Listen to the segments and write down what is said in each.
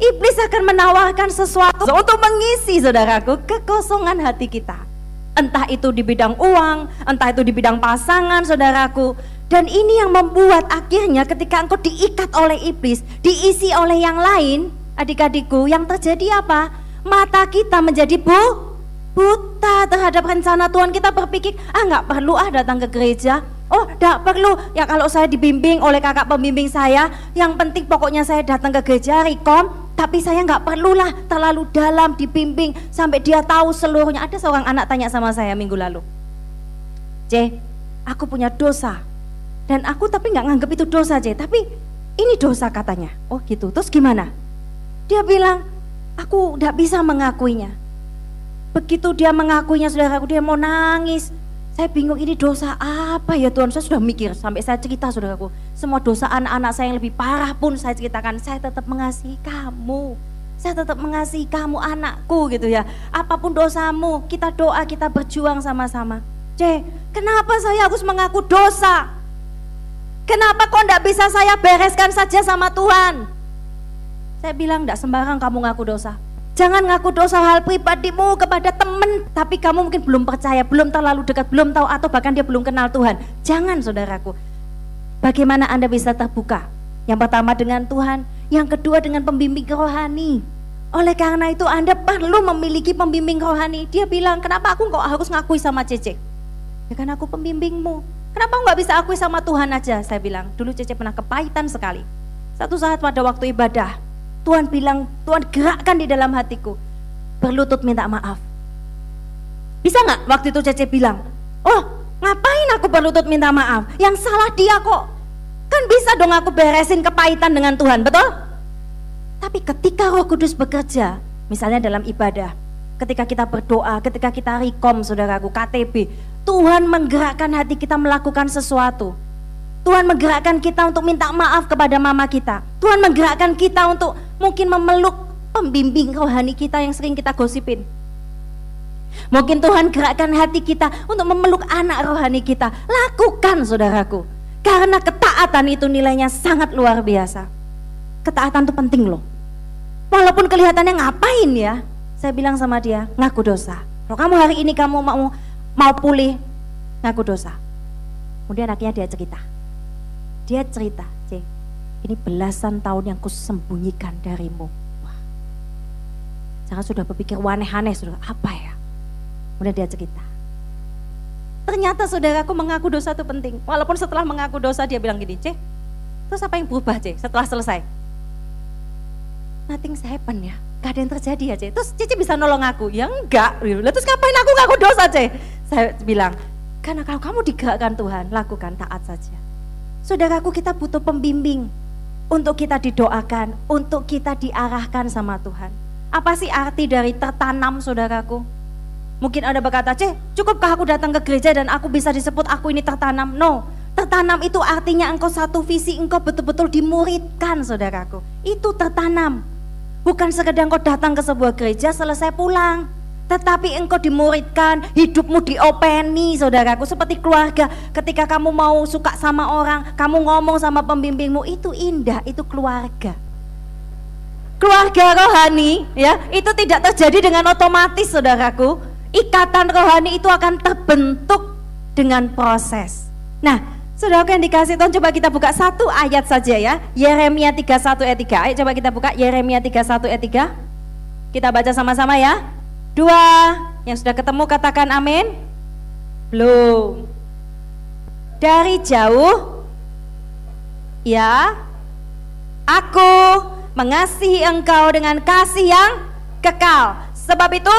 Iblis akan menawarkan sesuatu untuk mengisi saudaraku kekosongan hati kita. Entah itu di bidang uang, entah itu di bidang pasangan saudaraku. Dan ini yang membuat akhirnya ketika engkau diikat oleh iblis, diisi oleh yang lain, adik-adikku, yang terjadi apa? Mata kita menjadi bu, buta terhadap rencana Tuhan. Kita berpikir, ah nggak perlu ah datang ke gereja, Oh, tidak perlu. Ya kalau saya dibimbing oleh kakak pembimbing saya, yang penting pokoknya saya datang ke gereja, rekom, tapi saya nggak perlulah terlalu dalam dibimbing sampai dia tahu seluruhnya. Ada seorang anak tanya sama saya minggu lalu, C, aku punya dosa, dan aku tapi nggak nganggap itu dosa, C. Tapi ini dosa katanya. Oh gitu. Terus gimana? Dia bilang, aku nggak bisa mengakuinya. Begitu dia mengakuinya, saudaraku, dia mau nangis saya bingung ini dosa apa ya Tuhan? Saya sudah mikir sampai saya cerita saudaraku. Semua dosa anak-anak saya yang lebih parah pun saya ceritakan. Saya tetap mengasihi kamu. Saya tetap mengasihi kamu anakku gitu ya. Apa pun dosamu kita doa kita berjuang sama-sama. C kenapa saya harus mengaku dosa? Kenapa kok tidak bisa saya bereskan saja sama Tuhan? Saya bilang tidak sembarang kamu ngaku dosa Jangan ngaku dosa hal pribadimu kepada teman, tapi kamu mungkin belum percaya, belum terlalu dekat, belum tahu atau bahkan dia belum kenal Tuhan. Jangan saudaraku. Bagaimana Anda bisa terbuka? Yang pertama dengan Tuhan, yang kedua dengan pembimbing rohani. Oleh karena itu Anda perlu memiliki pembimbing rohani. Dia bilang, kenapa aku kok harus ngakui sama Cece? Ya kan aku pembimbingmu. Kenapa nggak bisa akui sama Tuhan aja? Saya bilang, dulu Cece pernah kepahitan sekali. Satu saat pada waktu ibadah, Tuhan bilang, Tuhan gerakkan di dalam hatiku. Berlutut minta maaf. Bisa nggak waktu itu Cece bilang, oh ngapain aku berlutut minta maaf? Yang salah dia kok. Kan bisa dong aku beresin kepahitan dengan Tuhan, betul? Tapi ketika roh kudus bekerja, misalnya dalam ibadah, ketika kita berdoa, ketika kita rekom saudaraku, KTB, Tuhan menggerakkan hati kita melakukan sesuatu. Tuhan menggerakkan kita untuk minta maaf kepada mama kita. Tuhan menggerakkan kita untuk mungkin memeluk pembimbing rohani kita yang sering kita gosipin. Mungkin Tuhan gerakkan hati kita untuk memeluk anak rohani kita. Lakukan saudaraku. Karena ketaatan itu nilainya sangat luar biasa. Ketaatan itu penting loh. Walaupun kelihatannya ngapain ya. Saya bilang sama dia, ngaku dosa. Kalau kamu hari ini kamu mau mau pulih, ngaku dosa. Kemudian akhirnya dia cerita dia cerita, ini belasan tahun yang kusembunyikan darimu. Wah. Jangan sudah berpikir aneh-aneh, sudah apa ya? Kemudian dia cerita. Ternyata saudaraku mengaku dosa itu penting. Walaupun setelah mengaku dosa dia bilang gini, C, terus apa yang berubah C setelah selesai? Nothing happen ya. Gak ada yang terjadi ya C. Terus Cici bisa nolong aku? Ya enggak. Terus ngapain aku ngaku dosa C? Saya bilang, karena kalau kamu digerakkan Tuhan, lakukan taat saja. Saudaraku kita butuh pembimbing untuk kita didoakan, untuk kita diarahkan sama Tuhan. Apa sih arti dari tertanam saudaraku? Mungkin Anda berkata, Ceh, cukupkah aku datang ke gereja dan aku bisa disebut aku ini tertanam? No, tertanam itu artinya engkau satu visi, engkau betul-betul dimuridkan saudaraku. Itu tertanam. Bukan sekedar engkau datang ke sebuah gereja selesai pulang. Tetapi engkau dimuridkan, hidupmu diopeni saudaraku. Seperti keluarga, ketika kamu mau suka sama orang, kamu ngomong sama pembimbingmu, itu indah, itu keluarga. Keluarga rohani ya, itu tidak terjadi dengan otomatis saudaraku. Ikatan rohani itu akan terbentuk dengan proses. Nah, saudaraku yang dikasih Tuhan, coba kita buka satu ayat saja ya. Yeremia 31 ayat 3. Ayo coba kita buka Yeremia 31 ayat 3. Kita baca sama-sama ya. Dua, yang sudah ketemu katakan amin. Belum. Dari jauh, ya, aku mengasihi engkau dengan kasih yang kekal. Sebab itu,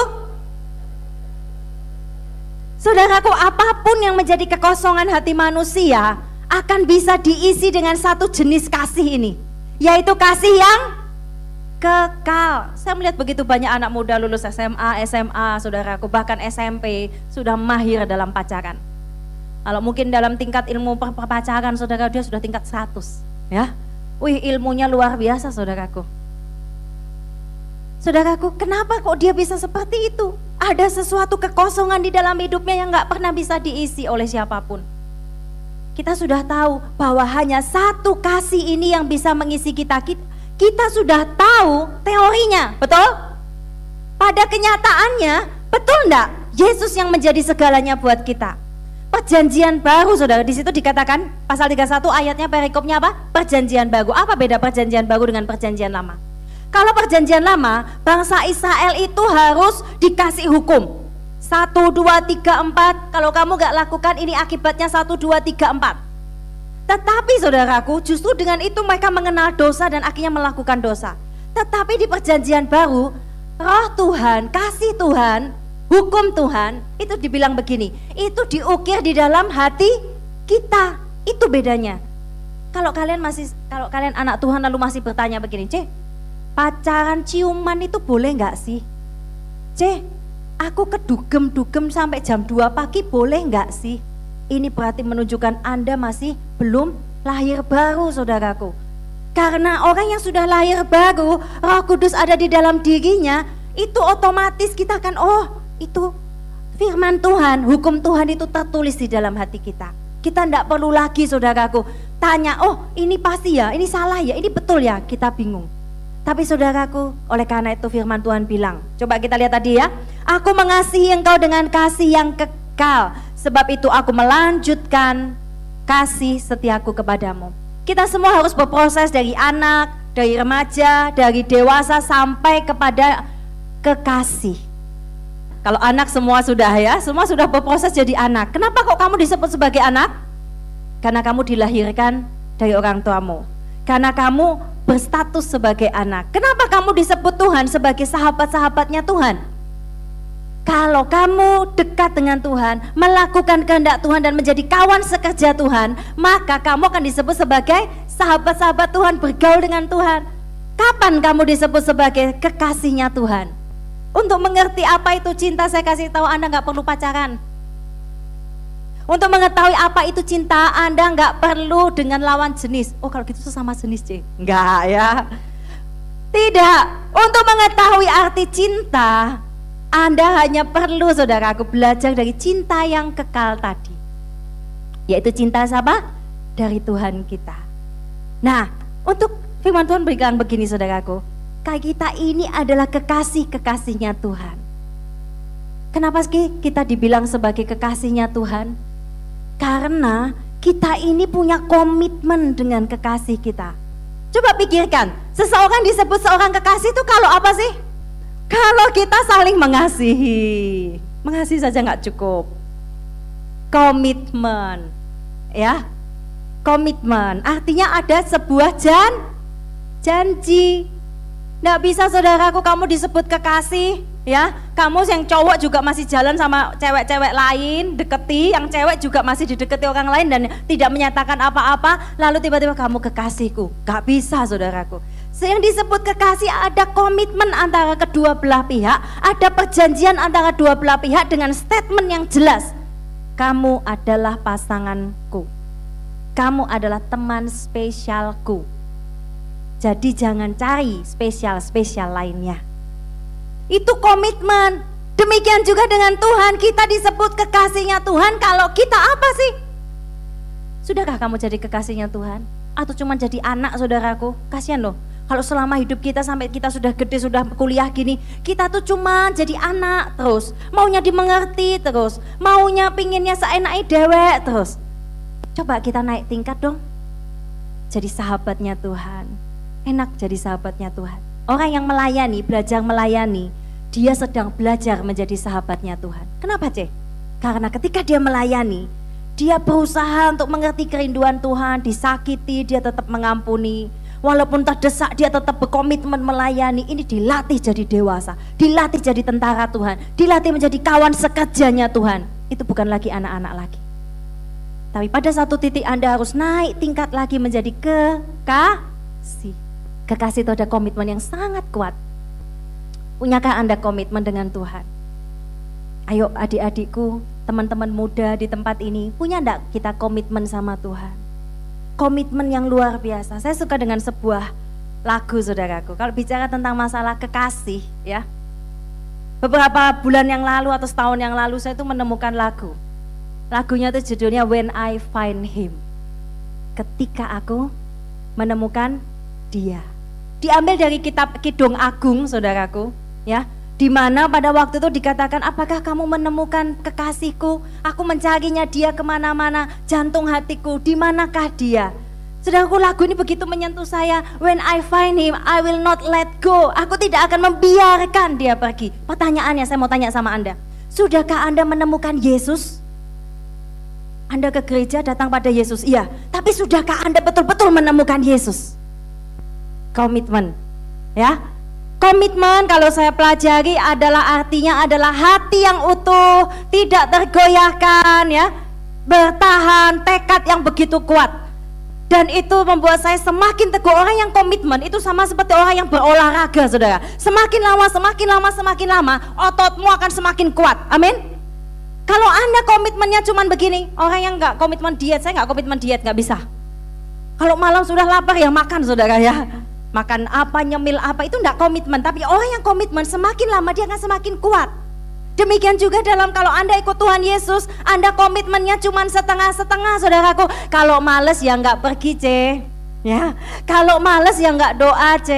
saudaraku, apa pun yang menjadi kekosongan hati manusia akan bisa diisi dengan satu jenis kasih ini, yaitu kasih yang kekal. Saya melihat begitu banyak anak muda lulus SMA, SMA, saudaraku, bahkan SMP sudah mahir dalam pacaran. Kalau mungkin dalam tingkat ilmu perpacaran saudara dia sudah tingkat 100, ya. Wih, ilmunya luar biasa saudaraku. Saudaraku, kenapa kok dia bisa seperti itu? Ada sesuatu kekosongan di dalam hidupnya yang nggak pernah bisa diisi oleh siapa pun. Kita sudah tahu bahwa hanya satu kasih ini yang bisa mengisi kita. Kita sudah tahu teorinya, betul? Pada kenyataannya, betul enggak? Yesus yang menjadi segalanya buat kita. Perjanjian baru saudara, di situ dikatakan pasal 31 ayatnya perikopnya apa? Perjanjian baru. Apa beda perjanjian baru dengan perjanjian lama? Kalau perjanjian lama, bangsa Israel itu harus dikasih hukum. Satu, dua, tiga, empat. Kalau kamu gak lakukan ini akibatnya satu, dua, tiga, empat. Tetapi saudaraku, justru dengan itu mereka mengenal dosa dan akhirnya melakukan dosa. Tetapi di perjanjian baru, roh Tuhan, kasih Tuhan, hukum Tuhan, itu dibilang begini, itu diukir di dalam hati kita. Itu bedanya. Kalau kalian masih, kalau kalian anak Tuhan lalu masih bertanya begini, C, pacaran ciuman itu boleh nggak sih? C, aku kedugem-dugem sampai jam 2 pagi boleh nggak sih? Ini berarti menunjukkan Anda masih belum lahir baru saudaraku. Karena orang yang sudah lahir baru, roh kudus ada di dalam dirinya, itu otomatis kita akan, oh itu firman Tuhan, hukum Tuhan itu tertulis di dalam hati kita. Kita tidak perlu lagi saudaraku tanya, oh ini pasti ya, ini salah ya, ini betul ya, kita bingung. Tapi saudaraku, oleh karena itu firman Tuhan bilang, coba kita lihat tadi ya, aku mengasihi engkau dengan kasih yang kekal, sebab itu aku melanjutkan kasih setiaku kepadamu. Kita semua harus berproses dari anak, dari remaja, dari dewasa sampai kepada kekasih. Kalau anak semua sudah ya, semua sudah berproses jadi anak. Kenapa kok kamu disebut sebagai anak? Karena kamu dilahirkan dari orang tuamu. Karena kamu berstatus sebagai anak. Kenapa kamu disebut Tuhan sebagai sahabat-sahabatnya Tuhan? Kalau kamu dekat dengan Tuhan, melakukan kehendak Tuhan dan menjadi kawan sekerja Tuhan, maka kamu akan disebut sebagai sahabat-sahabat Tuhan, bergaul dengan Tuhan. Kapan kamu disebut sebagai kekasihnya Tuhan? Untuk mengerti apa itu cinta, saya kasih tahu Anda nggak perlu pacaran. Untuk mengetahui apa itu cinta, Anda nggak perlu dengan lawan jenis. Oh kalau gitu sama jenis, C. Enggak ya. Tidak. Untuk mengetahui arti cinta, anda hanya perlu saudaraku belajar dari cinta yang kekal tadi. Yaitu cinta siapa? Dari Tuhan kita. Nah, untuk firman Tuhan berikan begini saudaraku. Kita ini adalah kekasih-kekasihnya Tuhan. Kenapa sih kita dibilang sebagai kekasihnya Tuhan? Karena kita ini punya komitmen dengan kekasih kita. Coba pikirkan, seseorang disebut seorang kekasih itu kalau apa sih? Kalau kita saling mengasihi, mengasihi saja nggak cukup. Komitmen, ya, komitmen. Artinya ada sebuah jan, janji. Nggak bisa saudaraku kamu disebut kekasih, ya. Kamu yang cowok juga masih jalan sama cewek-cewek lain, deketi, yang cewek juga masih dideketi orang lain dan tidak menyatakan apa-apa, lalu tiba-tiba kamu kekasihku. Gak bisa saudaraku. Yang disebut kekasih ada komitmen antara kedua belah pihak, ada perjanjian antara dua belah pihak dengan statement yang jelas. Kamu adalah pasanganku. Kamu adalah teman spesialku. Jadi jangan cari spesial-spesial lainnya. Itu komitmen. Demikian juga dengan Tuhan, kita disebut kekasihnya Tuhan kalau kita apa sih? Sudahkah kamu jadi kekasihnya Tuhan? Atau cuma jadi anak saudaraku? Kasihan loh, kalau selama hidup kita sampai kita sudah gede, sudah kuliah gini, kita tuh cuma jadi anak terus. Maunya dimengerti terus. Maunya pinginnya seenaknya dewek terus. Coba kita naik tingkat dong. Jadi sahabatnya Tuhan. Enak jadi sahabatnya Tuhan. Orang yang melayani, belajar melayani, dia sedang belajar menjadi sahabatnya Tuhan. Kenapa, Cek? Karena ketika dia melayani, dia berusaha untuk mengerti kerinduan Tuhan, disakiti, dia tetap mengampuni, Walaupun terdesak dia tetap berkomitmen melayani. Ini dilatih jadi dewasa, dilatih jadi tentara Tuhan, dilatih menjadi kawan sekerjanya Tuhan. Itu bukan lagi anak-anak lagi. Tapi pada satu titik Anda harus naik tingkat lagi menjadi kekasih. Kekasih itu ada komitmen yang sangat kuat. Punyakah Anda komitmen dengan Tuhan? Ayo adik-adikku, teman-teman muda di tempat ini, punya enggak kita komitmen sama Tuhan? Komitmen yang luar biasa. Saya suka dengan sebuah lagu saudaraku. Kalau bicara tentang masalah kekasih ya. Beberapa bulan yang lalu atau setahun yang lalu saya itu menemukan lagu. Lagunya itu judulnya When I Find Him. Ketika aku menemukan dia. Diambil dari kitab Kidung Agung, saudaraku, ya. Di mana pada waktu itu dikatakan, apakah kamu menemukan kekasihku? Aku mencarinya dia ke mana-mana, jantung hatiku, di manakah dia? Saudaraku lagu ini begitu menyentuh saya. When I find him, I will not let go. Aku tidak akan membiarkan dia pergi. Pertanyaannya saya mau tanya sama Anda. Sudahkah Anda menemukan Yesus? Anda ke gereja datang pada Yesus, iya. Tapi sudahkah Anda betul-betul menemukan Yesus? Komitmen, ya. Komitmen kalau saya pelajari adalah artinya adalah hati yang utuh, tidak tergoyahkan ya, bertahan, tekad yang begitu kuat. Dan itu membuat saya semakin teguh orang yang komitmen itu sama seperti orang yang berolahraga saudara. Semakin lama, semakin lama, semakin lama ototmu akan semakin kuat. Amin. Kalau anda komitmennya cuma begini, orang yang nggak komitmen diet, saya nggak komitmen diet nggak bisa. Kalau malam sudah lapar ya makan saudara ya makan apa, nyemil apa itu tidak komitmen. Tapi orang yang komitmen semakin lama dia akan semakin kuat. Demikian juga dalam kalau Anda ikut Tuhan Yesus, Anda komitmennya cuma setengah-setengah saudaraku. Kalau males ya nggak pergi c. Ya, kalau males ya nggak doa c.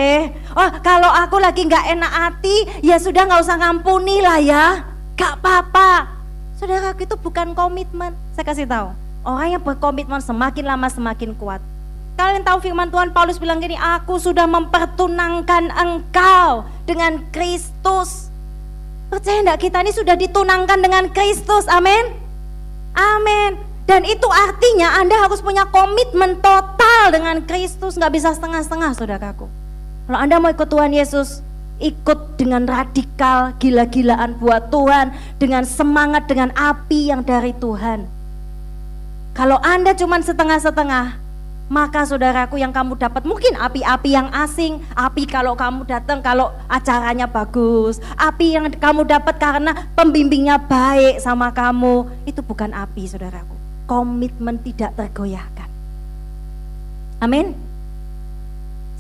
Oh, kalau aku lagi nggak enak hati, ya sudah nggak usah ngampuni lah ya. Gak apa-apa. Saudaraku itu bukan komitmen. Saya kasih tahu, orang yang berkomitmen semakin lama semakin kuat. Kalian tahu firman Tuhan Paulus bilang gini, aku sudah mempertunangkan engkau dengan Kristus. Percaya enggak kita ini sudah ditunangkan dengan Kristus, amin? Amin. Dan itu artinya Anda harus punya komitmen total dengan Kristus, nggak bisa setengah-setengah saudaraku. Kalau Anda mau ikut Tuhan Yesus, ikut dengan radikal, gila-gilaan buat Tuhan, dengan semangat, dengan api yang dari Tuhan. Kalau Anda cuma setengah-setengah, maka saudaraku yang kamu dapat mungkin api-api yang asing, api kalau kamu datang kalau acaranya bagus, api yang kamu dapat karena pembimbingnya baik sama kamu, itu bukan api saudaraku. Komitmen tidak tergoyahkan. Amin.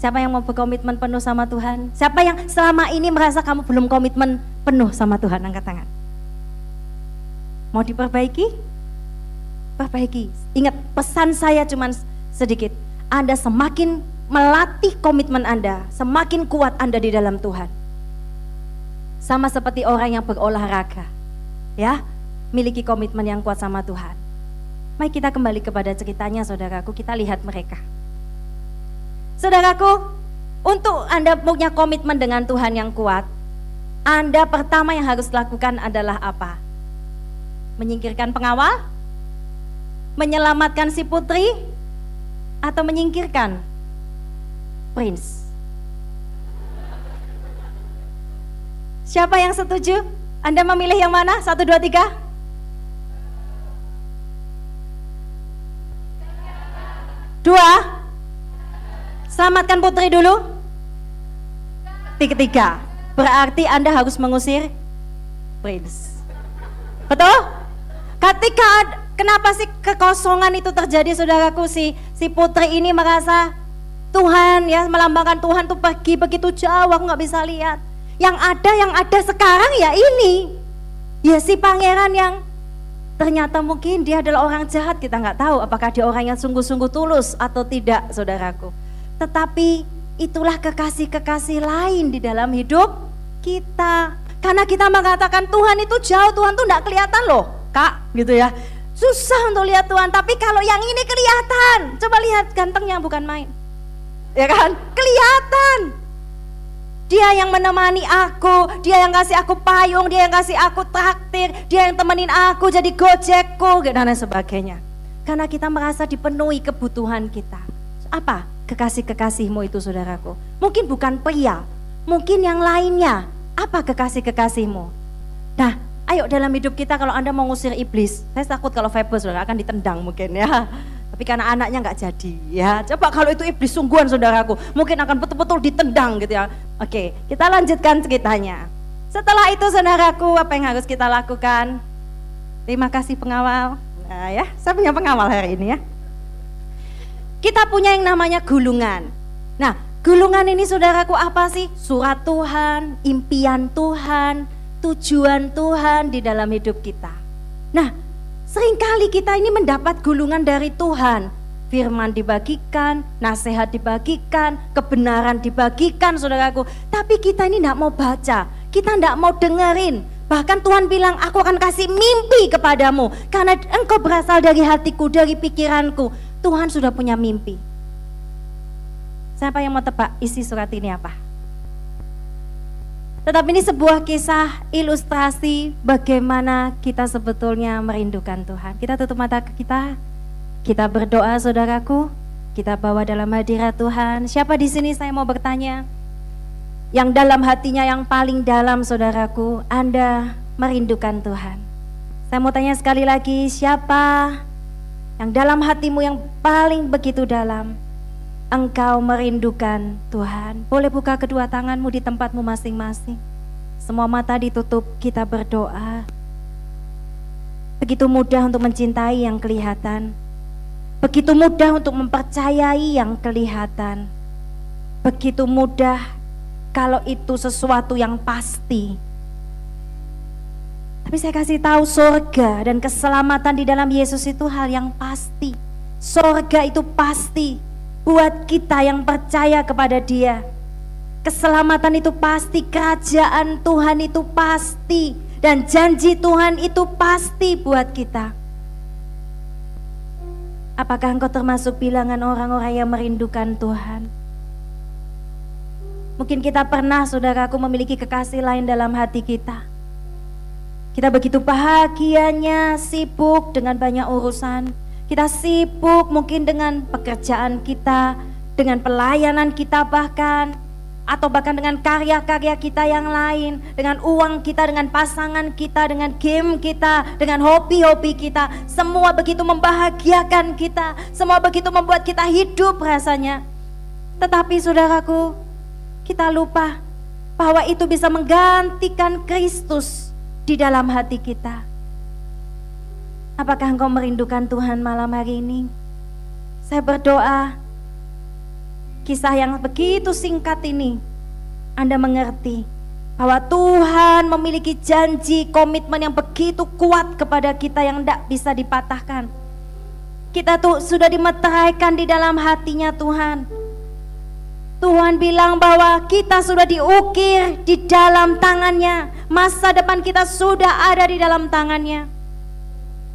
Siapa yang mau berkomitmen penuh sama Tuhan? Siapa yang selama ini merasa kamu belum komitmen penuh sama Tuhan? Angkat tangan. Mau diperbaiki? Perbaiki. Ingat pesan saya cuma sedikit, Anda semakin melatih komitmen Anda, semakin kuat Anda di dalam Tuhan. Sama seperti orang yang berolahraga, ya, miliki komitmen yang kuat sama Tuhan. Mari kita kembali kepada ceritanya saudaraku, kita lihat mereka. Saudaraku, untuk Anda punya komitmen dengan Tuhan yang kuat, Anda pertama yang harus lakukan adalah apa? Menyingkirkan pengawal? Menyelamatkan si putri? Atau menyingkirkan Prince? Siapa yang setuju? Anda memilih yang mana? Satu, dua, tiga. Dua. Selamatkan putri dulu. Tiga. Berarti Anda harus mengusir Prince. Betul? Ketika Kenapa sih kekosongan itu terjadi saudaraku si si putri ini merasa Tuhan ya melambangkan Tuhan tuh pergi begitu jauh aku nggak bisa lihat. Yang ada yang ada sekarang ya ini. Ya si pangeran yang ternyata mungkin dia adalah orang jahat kita nggak tahu apakah dia orang yang sungguh-sungguh tulus atau tidak saudaraku. Tetapi itulah kekasih-kekasih lain di dalam hidup kita. Karena kita mengatakan Tuhan itu jauh, Tuhan tuh nggak kelihatan loh, kak, gitu ya. Susah untuk lihat Tuhan, tapi kalau yang ini kelihatan. Coba lihat gantengnya bukan main. Ya kan? Kelihatan. Dia yang menemani aku, dia yang kasih aku payung, dia yang kasih aku traktir, dia yang temenin aku jadi gojekku, dan lain sebagainya. Karena kita merasa dipenuhi kebutuhan kita. Apa kekasih-kekasihmu itu saudaraku? Mungkin bukan pria, mungkin yang lainnya. Apa kekasih-kekasihmu? Nah, Ayo dalam hidup kita kalau Anda mau ngusir iblis, saya takut kalau Febel saudara akan ditendang mungkin ya. Tapi karena anaknya nggak jadi ya. Coba kalau itu iblis sungguhan saudaraku, mungkin akan betul-betul ditendang gitu ya. Oke, kita lanjutkan ceritanya. Setelah itu saudaraku, apa yang harus kita lakukan? Terima kasih pengawal. Nah ya, saya punya pengawal hari ini ya. Kita punya yang namanya gulungan. Nah, gulungan ini saudaraku apa sih? Surat Tuhan, impian Tuhan, tujuan Tuhan di dalam hidup kita. Nah, sering kali kita ini mendapat gulungan dari Tuhan. firman dibagikan, nasihat dibagikan, kebenaran dibagikan saudaraku. Tapi kita ini tidak mau baca, kita tidak mau dengerin. Bahkan Tuhan bilang, aku akan kasih mimpi kepadamu. Karena engkau berasal dari hatiku, dari pikiranku. Tuhan sudah punya mimpi. Siapa yang mau tebak isi surat ini apa? Tetapi ini sebuah kisah ilustrasi bagaimana kita sebetulnya merindukan Tuhan. Kita tutup mata kita, kita berdoa saudaraku, kita bawa dalam hadirat Tuhan. Siapa di sini saya mau bertanya? Yang dalam hatinya yang paling dalam saudaraku, Anda merindukan Tuhan. Saya mau tanya sekali lagi, siapa yang dalam hatimu yang paling begitu dalam? Engkau merindukan Tuhan. Boleh buka kedua tanganmu di tempatmu masing-masing. Semua mata ditutup, kita berdoa. Begitu mudah untuk mencintai yang kelihatan Begitu mudah untuk mempercayai yang kelihatan. Begitu mudah kalau itu sesuatu yang pasti. Tapi saya kasih tahu surga dan keselamatan di dalam Yesus itu hal yang pasti. Surga itu pasti buat kita yang percaya kepada Dia. Keselamatan itu pasti, kerajaan Tuhan itu pasti, dan janji Tuhan itu pasti buat kita. Apakah engkau termasuk bilangan orang-orang yang merindukan Tuhan? Mungkin kita pernah, saudaraku, memiliki kekasih lain dalam hati kita. Kita begitu bahagianya, sibuk dengan banyak urusan. Kita sibuk mungkin dengan pekerjaan kita, dengan pelayanan kita bahkan atau bahkan dengan karya-karya kita yang lain, dengan uang kita, dengan pasangan kita, dengan game kita, dengan hobi-hobi kita, semua begitu membahagiakan kita, semua begitu membuat kita hidup rasanya. Tetapi saudaraku, kita lupa bahwa itu bisa menggantikan Kristus di dalam hati kita. Apakah engkau merindukan Tuhan malam hari ini? Saya berdoa kisah yang begitu singkat ini, Anda mengerti bahwa Tuhan memiliki janji komitmen yang begitu kuat kepada kita yang tidak bisa dipatahkan. Kita tuh sudah dimeteraikan di dalam hatinya Tuhan. Tuhan bilang bahwa kita sudah diukir di dalam tangannya. Masa depan kita sudah ada di dalam tangannya.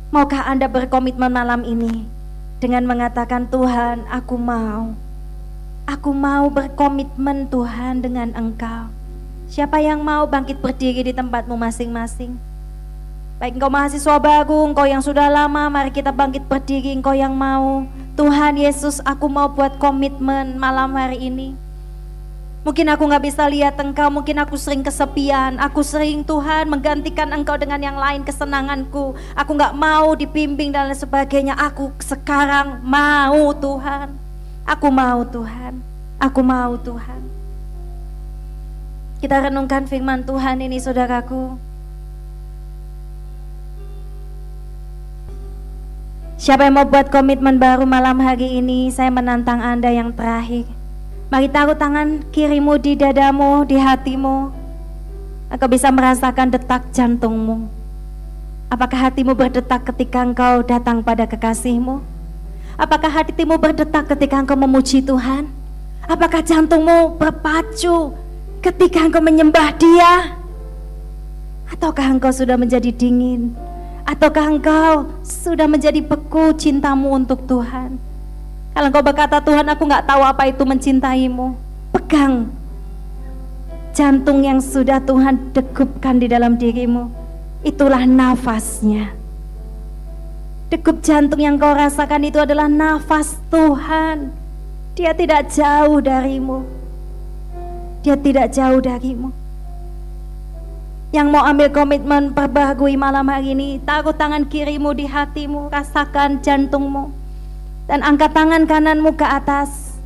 Maukah Anda berkomitmen malam ini dengan mengatakan Tuhan, aku mau Aku mau berkomitmen Tuhan dengan Engkau. Siapa yang mau bangkit berdiri di tempatmu masing-masing? Baik engkau mahasiswa baru, engkau yang sudah lama, mari kita bangkit berdiri, engkau yang mau. Tuhan Yesus, aku mau buat komitmen malam hari ini. Mungkin aku gak bisa lihat engkau, mungkin aku sering kesepian, aku sering Tuhan menggantikan engkau dengan yang lain kesenanganku. Aku gak mau dibimbing dan lain sebagainya, aku sekarang mau Tuhan. Aku mau Tuhan, aku mau Tuhan. Kita renungkan firman Tuhan ini saudaraku. Siapa yang mau buat komitmen baru malam hari ini, saya menantang Anda yang terakhir. Mari taruh tangan kirimu di dadamu, di hatimu. Engkau bisa merasakan detak jantungmu. Apakah hatimu berdetak ketika engkau datang pada kekasihmu? Apakah hatimu berdetak ketika engkau memuji Tuhan? Apakah jantungmu berpacu ketika engkau menyembah Dia? Ataukah engkau sudah menjadi dingin? Ataukah engkau sudah menjadi beku cintamu untuk Tuhan? Kalau engkau berkata Tuhan aku nggak tahu apa itu mencintaimu, pegang jantung yang sudah Tuhan dekupkan di dalam dirimu. Itulah nafasnya. Degup jantung yang kau rasakan itu adalah nafas Tuhan. Dia tidak jauh darimu. Dia tidak jauh darimu. Yang mau ambil komitmen perbaharui malam hari ini, taruh tangan kirimu di hatimu, rasakan jantungmu. Dan angkat tangan kananmu ke atas.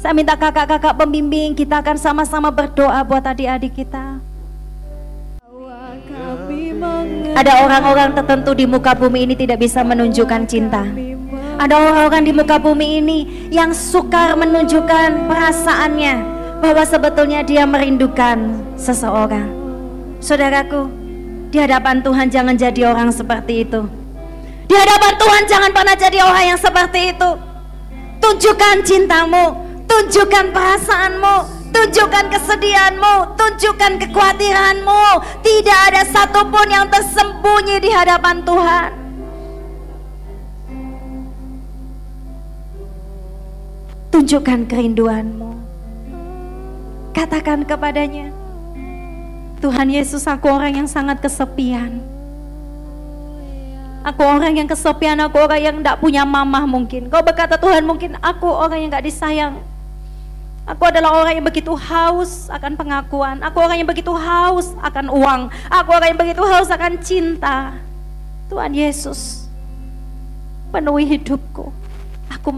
Saya minta kakak-kakak pembimbing, kita akan sama-sama berdoa buat adik-adik kita. Ada orang-orang tertentu di muka bumi ini tidak bisa menunjukkan cinta. Ada orang-orang di muka bumi ini yang sukar menunjukkan perasaannya bahwa sebetulnya dia merindukan seseorang. Saudaraku, di hadapan Tuhan jangan jadi orang seperti itu. Di hadapan Tuhan jangan pernah jadi orang yang seperti itu. tunjukkan cintamu, tunjukkan perasaanmu, tunjukkan kesedihanmu, tunjukkan kekhawatiranmu. Tidak ada satupun yang tersembunyi di hadapan Tuhan. Tunjukkan kerinduanmu. Katakan kepadanya, Tuhan Yesus, aku orang yang sangat kesepian. Aku orang yang kesepian, aku orang yang tidak punya mamah mungkin. Kau berkata Tuhan mungkin aku orang yang gak disayang. Aku adalah orang yang begitu haus akan pengakuan. Aku orang yang begitu haus akan uang. Aku orang yang begitu haus akan cinta. Tuhan Yesus, penuhi hidupku. Aku